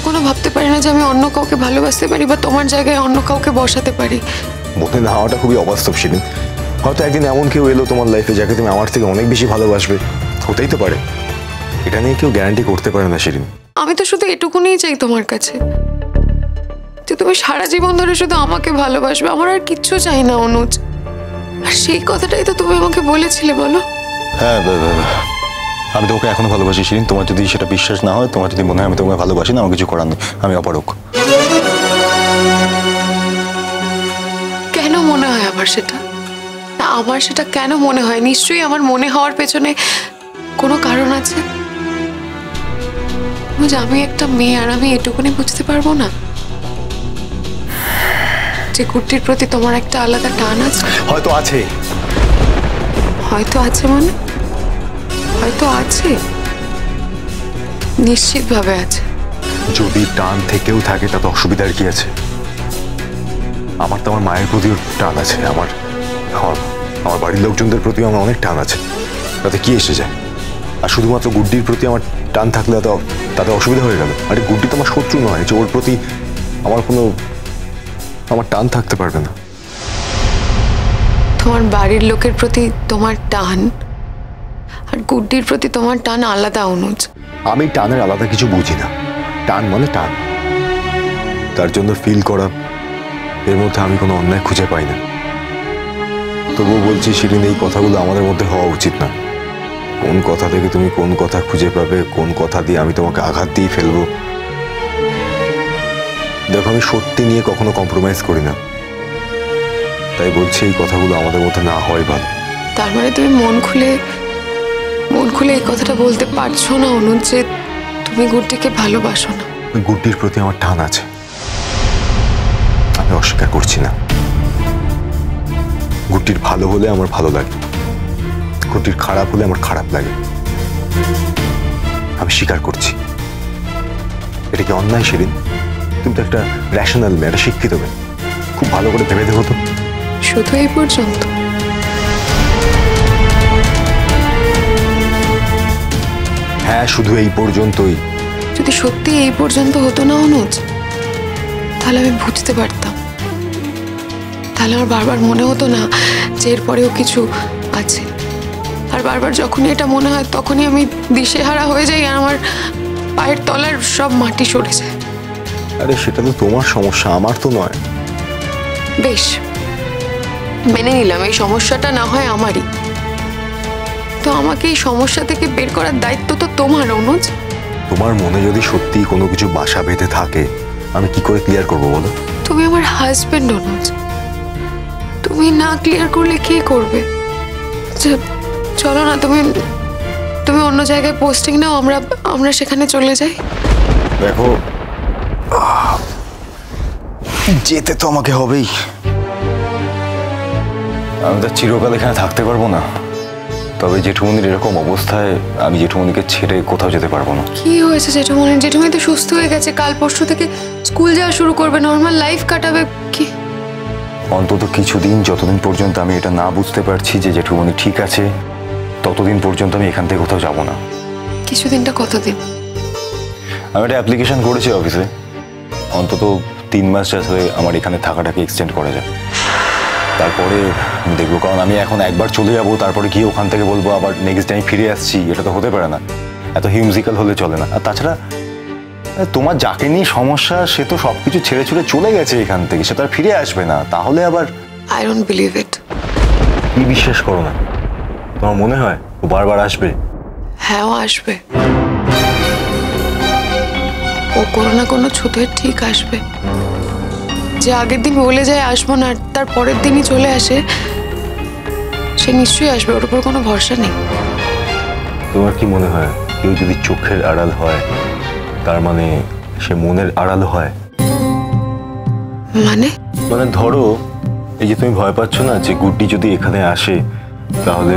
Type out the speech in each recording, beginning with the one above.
কখনো ভাবতে পারি না যে আমি অন্য কাউকে ভালোবাসতে পারি বা তোমার জায়গায় অন্য কাউকে বসাতে পারি। মনে না হওয়াটা খুবই অবাস্তব শিরিন হয়তো একদিন এমন কেউ এলো তোমার লাইফে যাকে তুমি আমার থেকে অনেক বেশি ভালোবাসবে। হতেই তো পারে। এটা নিয়ে কেউ গ্যারান্টি করতে পারে না শিরিন আমি তো শুধু এটুকুনিই চাই তোমার কাছে। যে তুমি সারা জীবন ধরে শুধু আমাকে ভালোবাসবে আমার আর কিচ্ছু চাই না অনুজ। আর সেই কথাটাই তো তুমি আমাকে বলেছিলে বলো। হ্যাঁ আমি তোমাকে এখনও ভালোবাসি শিরিন। তোমার যদি সেটা বিশ্বাস না হয় তোমার যদি মনে হয় আমি তোমাকে ভালোবাসি না আমার কিছু করার নেই। আমি অপারক কেন মনে হয় আমার সেটা? না আমার সেটা কেন মনে হয়? নিশ্চয়ই আমার মনে হওয়ার পেছনে কোনো কারণ আছে। বুঝ আমি একটা মেয়ে আর আমি এটুকুনি বুঝতে পারব না। যে কুর্তির প্রতি তোমার একটা আলাদা টান আছে। হয়তো আছে। হয়তো আছে মানে? হয়তো আছে। নিশ্চিতভাবে আছে। যদি টান থেকেও থাকে তাতে অসুবিধার কি আছে? আমার তো আমার মায়ের প্রতিও টান আছে। আমার আমার আমার বাড়ির লোকজনদের প্রতিও আমার অনেক টান আছে। তাতে কি এসে যায়? আর শুধুমাত্র গুড্ডির প্রতি আমার টান থাকলে তো তাতে অসুবিধা হয়ে গেল। আরে গুড্ডি তো আমার শত্রু নয় যে ওর প্রতি আমার কোনো আমার টান থাকতে পারবে না। তোমার বাড়ির লোকের প্রতি তোমার টান? আর গুড্ডির প্রতি তোমার টান আলাদা অনুজ। আমি টানের আলাদা কিছু বুঝি না। টান মানে টান। তার জন্য ফিল করা এর মধ্যে আমি কোনো অন্যায় খুঁজে পাই না। তবুও বলছি সেদিন এই কথাগুলো আমাদের মধ্যে হওয়া উচিত না। কোন কথা থেকে তুমি কোন কথা খুঁজে পাবে কোন কথা দিয়ে আমি তোমাকে আঘাত দিয়ে ফেলব? দেখো আমি সত্যি নিয়ে কখনো কম্প্রোমাইজ করি না। তাই বলছি এই কথাগুলো আমাদের মধ্যে না হয় ভালো। তার মানে তুমি মন খুলে খুলে এই কথাটা বলতে পারছ না অনুজ যে তুমি গুড্ডিকে ভালোবাসো না। গুড্ডির প্রতি আমার টান আছে। আমি অস্বীকার করছি না। গুড্ডির ভালো হলে আমার ভালো লাগে। গুড্ডির খারাপ হলে আমার খারাপ লাগে। আমি স্বীকার করছি। এটা কি অন্যায় সেদিন? তুমি তো একটা র্যাশনাল মেয়ে শিক্ষিত মেয়ে খুব ভালো করে ভেবে দেখো তো। শুধু এই পর্যন্ত। হ্যাঁ শুধু এই পর্যন্তই। যদি সত্যি এই পর্যন্ত হতো না অনুজ তাহলে আমি বুঝতে পারতাম। তাহলে আমার বারবার মনে হতো না যে এরপরেও কিছু আছে। আর বারবার যখনই এটা মনে হয় তখনই আমি দিশেহারা হয়ে যাই আর আমার পায়ের তলার সব মাটি সরে যায়। আরে সেটা তো তোমার সমস্যা আমার তো নয়। বেশ মেনে নিলাম এই সমস্যাটা না হয় আমারই। তো আমাকে এই সমস্যা থেকে বের করার দায়িত্ব তো তোমার অনুজ। তোমার মনে যদি সত্যি কোনো কিছু বাসা বেঁধে থাকে আমি কি করে ক্লিয়ার করব বলো? তুমি আমার হাজবেন্ড অনুজ। তুমি না ক্লিয়ার করলে কে করবে? আচ্ছা, চলো না তুমি তুমি অন্য জায়গায় পোস্টিং নাও আমরা আমরা সেখানে চলে যাই। দেখো যেতে তো আমাকে হবেই। আমি তো চিরকাল এখানে থাকতে পারব না। তবে জেঠুমনির এরকম অবস্থায় আমি জেঠুমনিকে ছেড়ে কোথাও যেতে পারব না। কি হয়েছে জেঠুমনি জেঠুমনি তো সুস্থ হয়ে গেছে কাল পরশু থেকে স্কুল যাওয়া শুরু করবে নর্মাল লাইফ কাটাবে কি? অন্তত কিছুদিন যতদিন পর্যন্ত আমি এটা না বুঝতে পারছি যে জেঠুমনি ঠিক আছে ততদিন পর্যন্ত আমি এখান থেকে কোথাও যাব না। কিছুদিনটা কতদিন? আমি একটা অ্যাপ্লিকেশন করেছি অফিসে অন্তত তিন মাস যাতে আমার এখানে থাকাটাকে এক্সটেন্ড করা যায়। তারপরে দেখব কারণ আমি এখন একবার চলে যাব তারপরে গিয়ে ওখান থেকে বলব আবার নেক্সট টাইম ফিরে আসছি এটা তো হতে পারে না। এত হিউজিক্যাল হলে চলে না। আর তাছাড়া তোমার যাকে নিয়ে সমস্যা সে তো সব কিছু ছেড়ে ছুড়ে চলে গেছে এখান থেকে সে তো আর ফিরে আসবে না। তাহলে আবার আই ডোন্ট বিলিভ ইট কি বিশ্বাস করো না? তোমার মনে হয় ও বারবার আসবে? হ্যাঁ ও আসবে। ও কোনো না কোনো ছুতে ঠিক আসবে। যে আগের দিন বলে যায় আসব না তার পরের দিনই চলে আসে সে নিশ্চয়ই আসবে ওর উপর কোনো ভরসা নেই। তোমার কি মনে হয় কেউ যদি চোখের আড়াল হয় তার মানে সে মনের আড়াল হয়? মানে? মানে ধরো এই যে তুমি ভয় পাচ্ছ না যে গুড্ডি যদি এখানে আসে তাহলে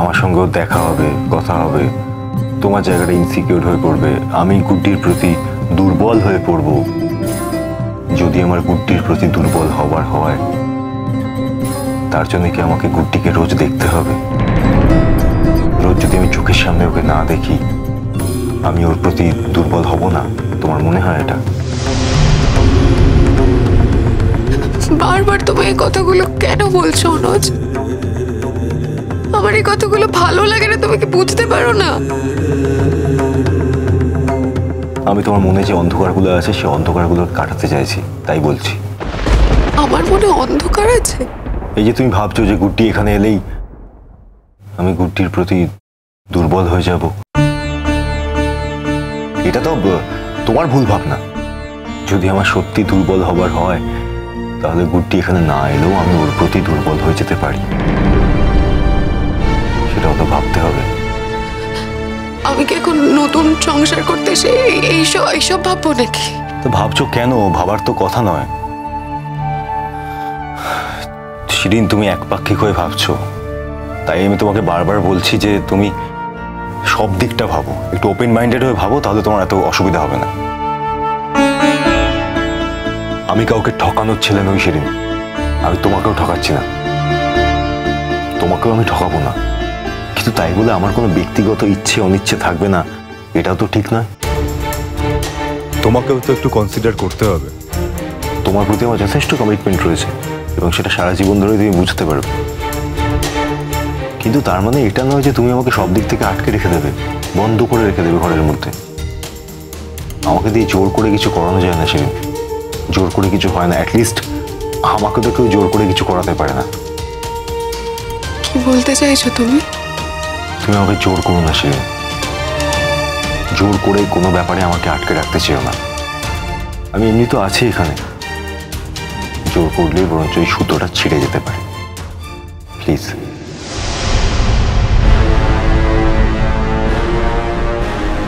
আমার সঙ্গেও দেখা হবে কথা হবে। তোমার জায়গাটা ইনসিকিউর হয়ে পড়বে আমি গুড্ডির প্রতি দুর্বল হয়ে পড়ব। যদি আমার গুড্ডির প্রতি দুর্বল হবার হয়, তার জন্য কি আমাকে গুড্ডিকে রোজ দেখতে হবে? রোজ যদি আমি চোখের সামনে ওকে না দেখি, আমি ওর প্রতি দুর্বল হব না? তোমার মনে হয় এটা? বারবার তুমি এই কথাগুলো কেন বলছো, অনুজ? আমার এই কথাগুলো ভালো লাগে না, তুমি কি বুঝতে পারো না? আমি তোমার মনে যে অন্ধকারগুলো আছে সেই অন্ধকারগুলো কাটাতে চাইছি তাই বলছি। আমার মনে অন্ধকার আছে? এই যে তুমি ভাবছ যে গুড্ডি এখানে এলেই আমি গুড্ডির প্রতি দুর্বল হয়ে যাব। এটা তো তোমার ভুল ভাবনা। যদি আমার সত্যি দুর্বল হবার হয় তাহলে গুড্ডি এখানে না এলেও আমি ওর প্রতি দুর্বল হয়ে যেতে পারি। সেটাও তো ভাবতে হবে। আমি এখন নতুন সংসার করতে এসে এইসব এইসব ভাববো নাকি? ভাবছ কেন? ভাবার তো কথা নয়। শিরিন তুমি একপাক্ষিক হয়ে ভাবছ। তাই আমি তোমাকে বারবার বলছি যে তুমি সব দিকটা ভাবো। একটু ওপেন মাইন্ডেড হয়ে ভাবো, তাহলে তোমার এত অসুবিধা হবে না। আমি কাউকে ঠকানোর ছেলে নই সেদিন। আমি তোমাকেও ঠকাচ্ছি না। তোমাকেও আমি ঠকাবো না। কিন্তু তাই বলে আমার কোনো ব্যক্তিগত ইচ্ছে অনিচ্ছে থাকবে না। এটাও তো ঠিক নয়। তোমাকেও তো একটু কনসিডার করতে হবে। তোমার প্রতি আমার যথেষ্ট কমিটমেন্ট রয়েছে এবং সেটা সারা জীবন ধরে তুমি বুঝতে পারবে। কিন্তু তার মানে এটা নয় যে তুমি আমাকে সব দিক থেকে আটকে রেখে দেবে বন্ধ করে রেখে দেবে ঘরের মধ্যে। আমাকে দিয়ে জোর করে কিছু করানো যায় না সেদিন। জোর করে কিছু হয় না অ্যাটলিস্ট আমাকে তো কেউ জোর করে কিছু করাতে পারে না। কি বলতে চাইছো তুমি? তুমি আমাকে জোর করো না সেদিন জোর করে কোনো ব্যাপারে আমাকে আটকে রাখতে চেও না। আমি এমনি তো আছি এখানে। জোর করলেই বরঞ্চ এই সুতোটা ছিঁড়ে যেতে পারে। প্লিজ।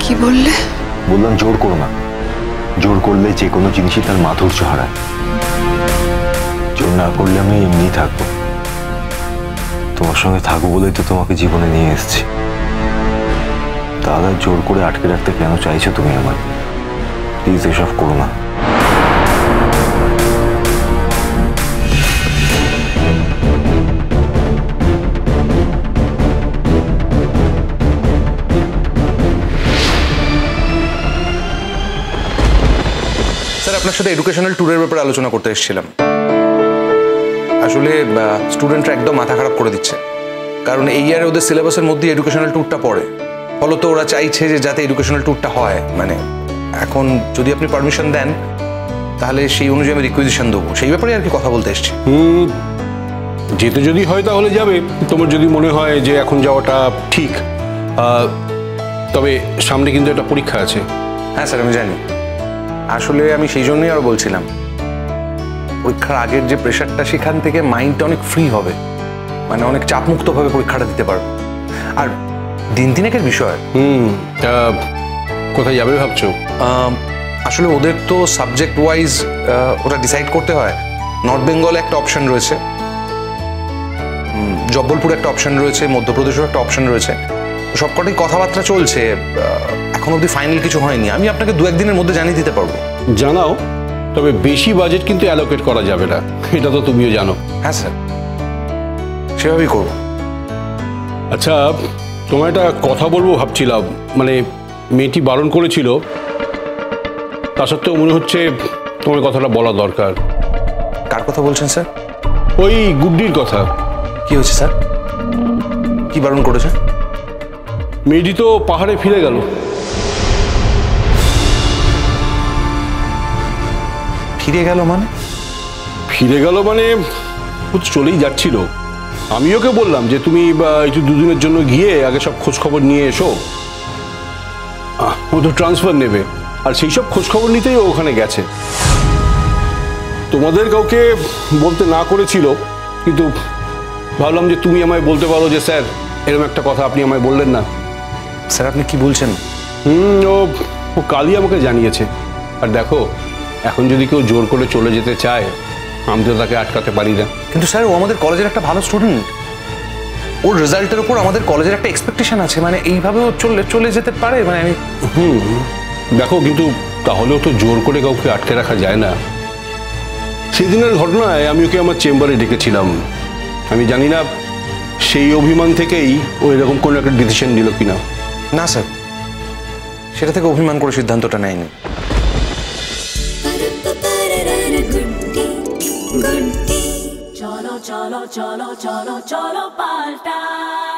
কি বললে? বললাম জোর করো না। জোর করলে যে কোনো জিনিসই তার মাধুর্য হারায়। জোর না করলে আমি এমনিই থাকব। তোমার সঙ্গে থাকব বলেই তো তোমাকে জীবনে নিয়ে এসেছি। তাহলে জোর করে আটকে রাখতে কেন চাইছো তুমি আমার প্লিজ এসব করো না। স্যার, আপনার সাথে এডুকেশনাল ট্যুরের ব্যাপারে আলোচনা করতে এসেছিলাম। আসলে স্টুডেন্টরা একদম মাথা খারাপ করে দিচ্ছে। কারণ এই ইয়ারে ওদের সিলেবাসের মধ্যে এডুকেশনাল ট্যুরটা পড়ে। ফলত ওরা চাইছে যে যাতে এডুকেশনাল ট্যুরটা হয়। মানে এখন যদি আপনি পারমিশন দেন তাহলে সেই অনুযায়ী আমি রিকুইজিশন দেবো। সেই ব্যাপারে আর কি কথা বলতে এসেছি। হুম, যেতে যদি হয় তাহলে যাবে। তোমার যদি মনে হয় যে এখন যাওয়াটা ঠিক তবে সামনে কিন্তু একটা পরীক্ষা আছে। হ্যাঁ স্যার আমি জানি। আসলে আমি সেই জন্যই আরও বলছিলাম। পরীক্ষার আগের যে প্রেশারটা সেখান থেকে মাইন্ডটা অনেক ফ্রি হবে। মানে অনেক চাপমুক্তভাবে পরীক্ষাটা দিতে পারব। আর দিন দিনেকের বিষয়। হুম কোথায় যাবে ভাবছ? আসলে ওদের তো সাবজেক্ট ওয়াইজ ওটা ডিসাইড করতে হয়। নর্থ বেঙ্গলে একটা অপশন রয়েছে। জব্বলপুরে একটা অপশন রয়েছে মধ্যপ্রদেশেও একটা অপশন রয়েছে। সবকটাই কথাবার্তা চলছে। এখন অবধি ফাইনাল কিছু হয়নি। আমি আপনাকে দু একদিনের মধ্যে জানিয়ে দিতে পারব। জানাও। তবে বেশি বাজেট কিন্তু অ্যালোকেট করা যাবে না। এটা তো তুমিও জানো। হ্যাঁ স্যার। সেভাবেই করব। আচ্ছা তোমার একটা কথা বলব ভাবছিলাম। মানে মেয়েটি বারণ করেছিল। তা সত্ত্বেও মনে হচ্ছে তোমার কথাটা বলা দরকার। কার কথা বলছেন স্যার? ওই গুড্ডির কথা। কি হয়েছে স্যার? কি বারণ করেছে? মেয়েটি তো পাহাড়ে ফিরে গেল। ফিরে গেল মানে? ফিরে গেল মানে ও চলেই যাচ্ছিল। আমি ওকে বললাম যে তুমি একটু দুদিনের জন্য গিয়ে আগে সব খোঁজ খবর নিয়ে এসো। ও তো ট্রান্সফার নেবে। আর সেই সব খোঁজ খবর নিতেই ও ওখানে গেছে। তোমাদের কাউকে বলতে না করেছিল কিন্তু ভাবলাম যে তুমি আমায় বলতে পারো যে স্যার এরকম একটা কথা আপনি আমায় বললেন না। স্যার আপনি কি বলছেন? হুম ও ও কালই আমাকে জানিয়েছে। আর দেখো এখন যদি কেউ জোর করে চলে যেতে চায় আমি তো তাকে আটকাতে পারি না। কিন্তু স্যার ও আমাদের কলেজের একটা ভালো স্টুডেন্ট ওর রেজাল্টের উপর আমাদের কলেজের একটা এক্সপেকটেশন আছে মানে এইভাবে ও চলে চলে যেতে পারে মানে আমি হুম দেখো কিন্তু তাহলেও তো জোর করে কাউকে আটকে রাখা যায় না। সেদিনের ঘটনায় আমি ওকে আমার চেম্বারে ডেকেছিলাম। আমি জানি না সেই অভিমান থেকেই ও এরকম কোনো একটা ডিসিশন নিল কিনা। না স্যার। সেটা থেকে অভিমান করে সিদ্ধান্তটা নেয়নি। Cholo, cholo, cholo, cholo, paltai.